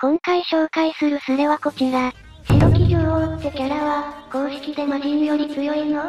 今回紹介するスレはこちら。白木女王ってキャラは、公式で魔人より強いの？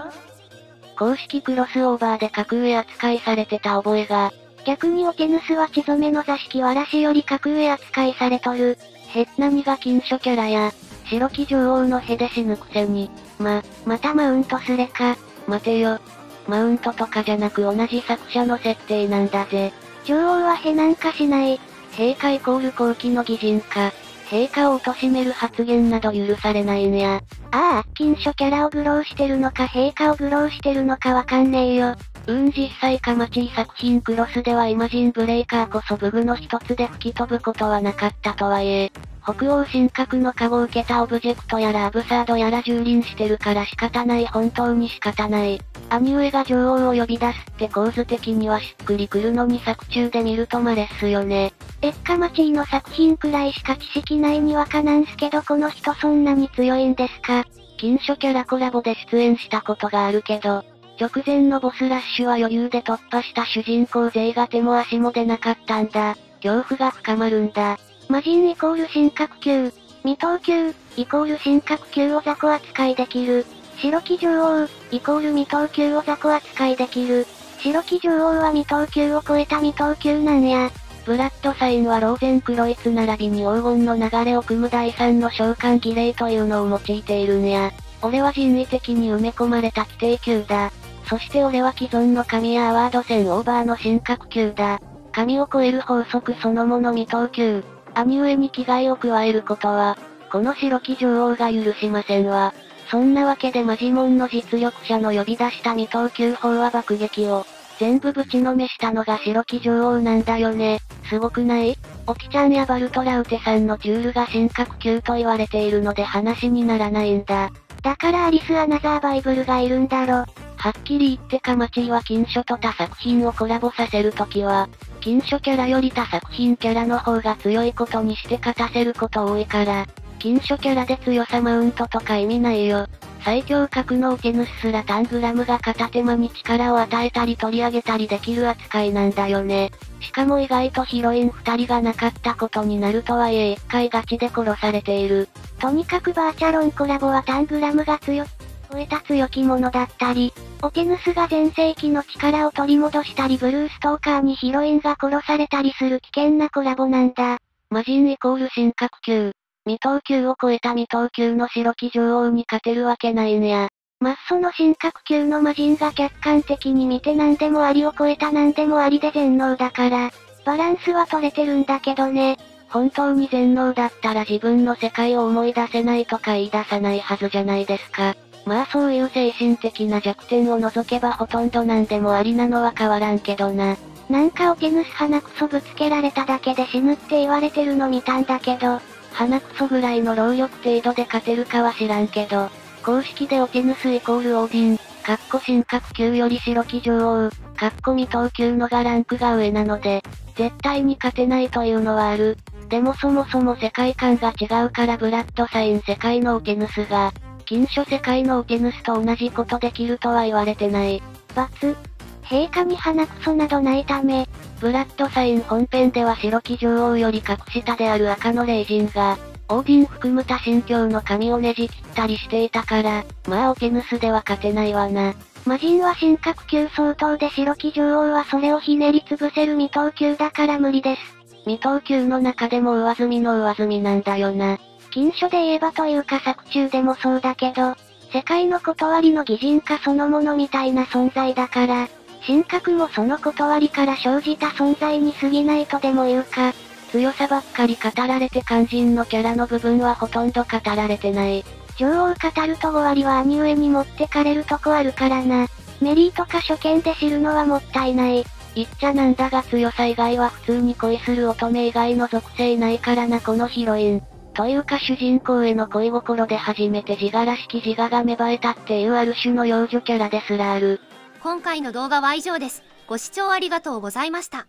公式クロスオーバーで格上扱いされてた覚えが、逆にオテヌスは血染めの座敷わらしより格上扱いされとる。ヘッナニが禁書キャラや、白木女王のヘで死ぬくせに、ま、またマウントスレか。待てよ。マウントとかじゃなく同じ作者の設定なんだぜ。女王はヘなんかしない。陛下イコール後期の擬人か。陛下を貶める発言など許されないんや。ああ、禁書キャラを愚弄してるのか陛下を愚弄してるのかわかんねえよ。うん、実際かまちい作品クロスではイマジンブレイカーこそ武具の一つで吹き飛ぶことはなかったとはいえ、北欧神格のカゴを受けたオブジェクトやらアブサードやら蹂躙してるから仕方ない本当に仕方ない。兄上が女王を呼び出すって構図的にはしっくりくるのに作中で見るとまれっすよね。エッカマチーの作品くらいしか知識ないにわかなんすけどこの人そんなに強いんですか？禁書キャラコラボで出演したことがあるけど、直前のボスラッシュは余裕で突破した主人公勢が手も足も出なかったんだ。恐怖が深まるんだ。魔人イコール神格級、未等級、イコール神格級を雑魚扱いできる。白木女王、イコール未等級を雑魚扱いできる。白木女王は未等級を超えた未等級なんや。ブラッドサインはローゼンクロイツ並びに黄金の流れを組む第三の召喚儀礼というのを用いているんや。俺は人為的に埋め込まれた規定級だ。そして俺は既存の神やアワード戦オーバーの神格級だ。神を超える法則そのもの未等級。兄上に危害を加えることは、この白木女王が許しませんわ。そんなわけでマジモンの実力者の呼び出した未等級法は爆撃を、全部ぶちのめしたのが白木女王なんだよね。すごくない？オキちゃんやバルトラウテさんのジュールが神格級と言われているので話にならないんだ。だからアリス・アナザー・バイブルがいるんだろ。はっきり言ってカマチーは金書と他作品をコラボさせるときは、金書キャラより他作品キャラの方が強いことにして勝たせること多いから、金書キャラで強さマウントとか意味ないよ。最強格のオテヌスすらタングラムが片手間に力を与えたり取り上げたりできる扱いなんだよね。しかも意外とヒロイン二人がなかったことになるとはいえ一回ガチで殺されている。とにかくバーチャロンコラボはタングラムが強、超えた強き者だったり、オテヌスが全盛期の力を取り戻したりブルーストーカーにヒロインが殺されたりする危険なコラボなんだ。魔人イコール神格級。未等級を超えた未等級の白木女王に勝てるわけないんや。まっその神格級の魔人が客観的に見て何でもありを超えた何でもありで全能だから、バランスは取れてるんだけどね。本当に全能だったら自分の世界を思い出せないとか言い出さないはずじゃないですか。まあそういう精神的な弱点を除けばほとんど何でもありなのは変わらんけどな。なんかオテヌス鼻くそぶつけられただけで死ぬって言われてるの見たんだけど、鼻くそぐらいの労力程度で勝てるかは知らんけど、公式でオテヌスイコールオーディン、かっこ神格級より白木女王、かっこ未等級のがランクが上なので、絶対に勝てないというのはある。でもそもそも世界観が違うからブラッドサイン世界のオテヌスが、禁書世界のオテヌスと同じことできるとは言われてない。罰。陛下に鼻くそなどないため、ブラッドサイン本編では白木女王より格下である赤の霊人が、オーディン含む多神教の神をねじ切ったりしていたから、まあオテヌスでは勝てないわな。魔人は神格級相当で白木女王はそれをひねり潰せる未等級だから無理です。未等級の中でも上積みの上積みなんだよな。禁書で言えばというか作中でもそうだけど、世界の断りの擬人化そのものみたいな存在だから、神格もその断りから生じた存在に過ぎないとでも言うか、強さばっかり語られて肝心のキャラの部分はほとんど語られてない。女王語ると5割は兄上に持ってかれるとこあるからな。メリーとか初見で知るのはもったいない。言っちゃなんだが強さ以外は普通に恋する乙女以外の属性ないからなこのヒロイン。というか主人公への恋心で初めて自我らしき自我が芽生えたっていうある種の幼女キャラですらある。今回の動画は以上です。ご視聴ありがとうございました。